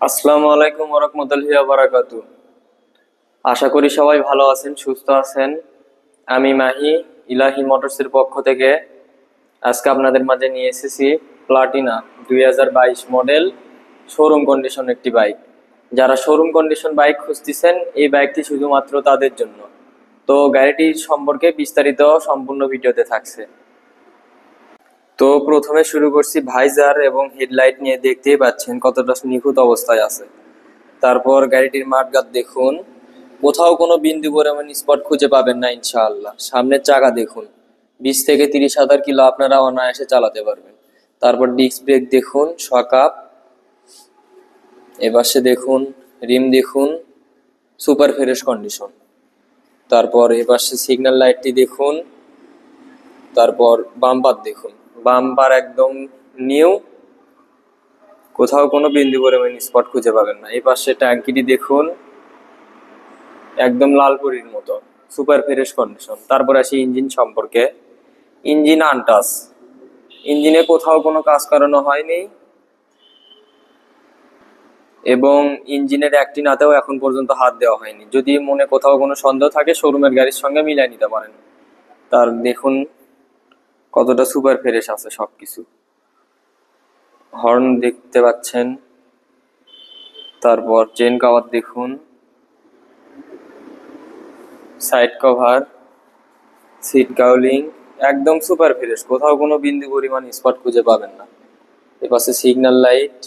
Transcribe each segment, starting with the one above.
আসসালামু আলাইকুম ওরহমতুল্লাহি বারাকাতু আশা করি সবাই ভালো আছেন, সুস্থ আছেন। আমি মাহি, ইলাহি মোটরসের পক্ষ থেকে আজকে আপনাদের মাঝে নিয়ে এসেছি প্লাটিনা দুই হাজার বাইশ মডেল শোরুম কন্ডিশন একটি বাইক। যারা শোরুম কন্ডিশন বাইক খুঁজতেছেন, এই বাইকটি শুধুমাত্র তাদের জন্য। তো গাড়িটির সম্পর্কে বিস্তারিত সম্পূর্ণ ভিডিওতে থাকছে। তো প্রথমে শুরু করছি ভাইজার এবং হেডলাইট নিয়ে দেখতেই পাচ্ছেন কতটা নিখুঁত অবস্থায় আছে। তারপর গাড়িটির মাঠগাত দেখুন। কোথাও কোনো বিন্দু পরিমাণ স্পট খুঁজে পাবেন না, ইনশাআল্লাহ। সামনের চাকা দেখুন। বিশ থেকে তিরিশ হাজার কিলো আপনারা অনায়াসে চালাতে পারবেন। তারপর ডিস্ক ব্রেক দেখুন সকাপ এপাশে দেখুন, রিম দেখুন, সুপার ফ্রেশ কন্ডিশন। তারপর এপাশে সিগন্যাল লাইটটি দেখুন। তারপর বাম্পার দেখুন। বাম্পার একদম নিউ। কোথাও কোনো বিন্দু পরিমাণ স্পট খুঁজে পাবেন না। এই পাশে ট্যাঙ্কিটি দেখুন। একদম লালপুরির মতো। সুপার ফ্রেশ কন্ডিশন তারপর আসি ইঞ্জিন সম্পর্কে। ইঞ্জিন আনটাস ইঞ্জিনে কোথাও কোনো কাজ করানো হয়নি। এবং ইঞ্জিনের একটি নাতেও এখন পর্যন্ত হাত দেওয়া হয়নি। যদি মনে কোথাও কোনো সন্দেহ থাকে শোরুমের গাড়ির সঙ্গে মিলাই নিতে পারেন। তার দেখুন কতটা সুপার ফ্রেশ আছে সবকিছু। হর্ন দেখতে পাচ্ছেন। তারপর চেন কাভার দেখুন। সাইড কভার, সিট কাউলিং, একদম সুপার ফ্রেশ। কোথাও কোনো বিন্দু পরিমাণ স্পট খুঁজে পাবেন না। এপাশে সিগন্যাল লাইট।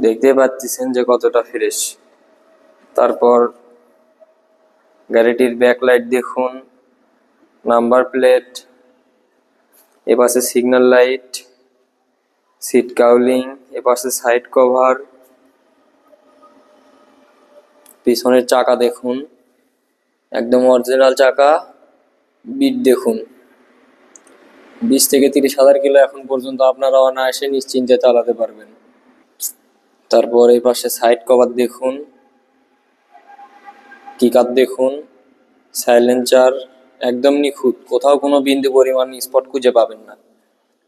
দেখতে পাচ্ছেন যে কতটা ফ্রেশ। তারপর গাড়িটির ব্যাকলাইট দেখুন। নাম্বার প্লেট, এপাশে সিগন্যাল লাইট সিট কাউলিং এপাশে সাইড কভার পিছনের চাকা দেখুন, একদম অরিজিনাল চাকা বিট দেখুন। বিশ থেকে তিরিশ হাজার কিলো এখন পর্যন্ত আপনারা অনায়াসে নিশ্চিন্তে চালাতে পারবেন। তারপর এই পাশে সাইড কভার দেখুন কিকার দেখুন সাইলেন্সার একদম নিখুঁত। কোথাও কোনো বিন্দু পরিমাণ স্পট খুঁজে পাবেন না।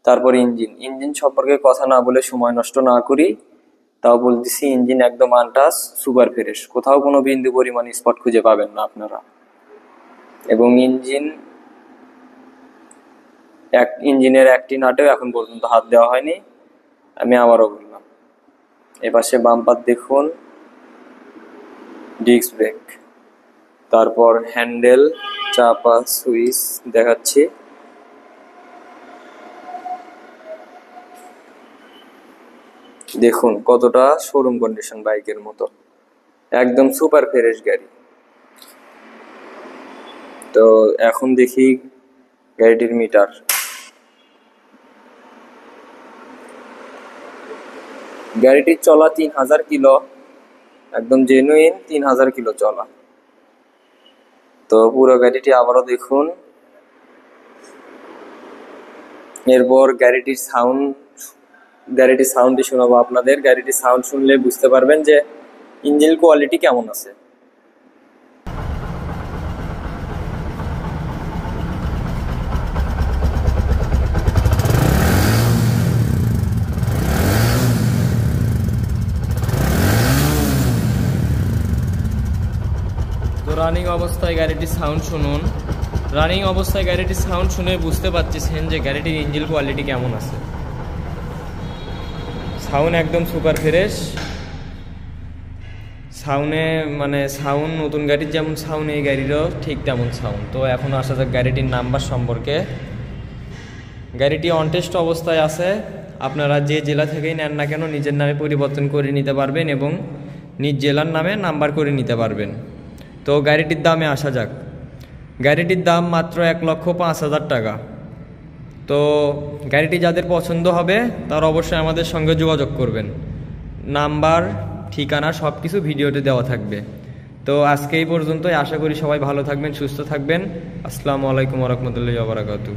তারপর ইঞ্জিন ইঞ্জিন সম্পর্কে কথা না বলে সময় নষ্ট না করি। তাও বলতেছি ইঞ্জিন একদম আনটাস সুপার ফ্রেশ কোথাও কোনো বিন্দু পরিমাণ স্পট খুঁজে পাবেন না আপনারা। এবং ইঞ্জিন এক ইঞ্জিনের একটি নাটেও এখন পর্যন্ত হাত দেওয়া হয়নি। আমি আবারও বললাম। এপাশে বাম্পার দেখুন। ডিস্ক ব্রেক তারপর হ্যান্ডেল চাপা সুইচ দেখাচ্ছি। দেখুন, কতটা শোরুম কন্ডিশন বাইকের মতো। একদম সুপার ফ্রেশ গাড়ি। তো এখন দেখি গাড়িটির মিটার গাড়িটির চলা তিন হাজার কিলো, একদম জেনুইন তিন হাজার কিলো চলা। তো পুরো গাড়িটি আবারও দেখুন। এরপর গাড়িটির সাউন্ড গাড়িটির সাউন্ডটি শোনাবো আপনাদের। গাড়িটির সাউন্ড শুনলে বুঝতে পারবেন যে ইঞ্জিন কোয়ালিটি কেমন আছে। রানিং অবস্থায় গাড়িটির সাউন্ড শুনুন। রানিং অবস্থায় গাড়িটির সাউন্ড শুনে বুঝতে পারতেছেন যে গাড়িটির ইঞ্জিন কোয়ালিটি কেমন আছে। সাউন্ড একদম সুপার ফ্রেশ। সাউন্ডে মানে সাউন্ড, নতুন গাড়ির যেমন সাউন্ড, এই গাড়িরও ঠিক তেমন সাউন্ড। তো এখন আসা যাক গাড়িটির নাম্বার সম্পর্কে। গাড়িটি অনটেস্ট অবস্থায় আছে। আপনারা যে জেলা থেকেই নেন না কেন, নিজের নামে পরিবর্তন করে নিতে পারবেন এবং নিজ জেলার নামে নাম্বার করে নিতে পারবেন। তো গাড়িটির দামে আসা যাক। গাড়িটির দাম মাত্র এক লক্ষ পাঁচ হাজার টাকা। তো গাড়িটি যাদের পছন্দ হবে, তার অবশ্যই আমাদের সঙ্গে যোগাযোগ করবেন। নাম্বার, ঠিকানা সব কিছু ভিডিওতে দেওয়া থাকবে। তো আজকে এই পর্যন্তই। আশা করি সবাই ভালো থাকবেন, সুস্থ থাকবেন। আসসালামু আলাইকুম রহমতুল্লাহ বারাকাতু